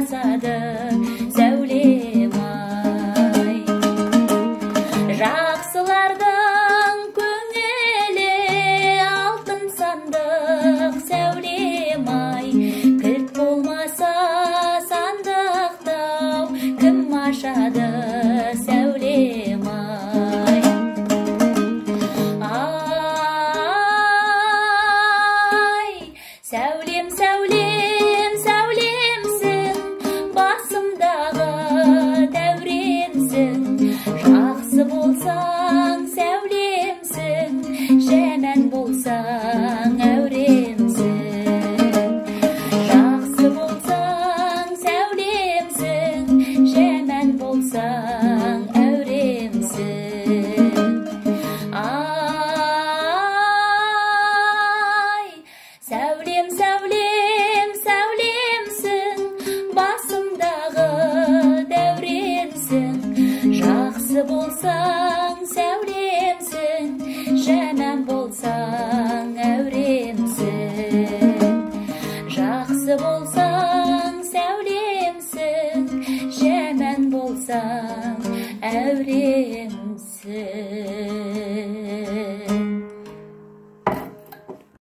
azada саң әуремсің ай сәулем сәулем сәулемсің басымдағы дәуренсің. Жақсы болса evremsin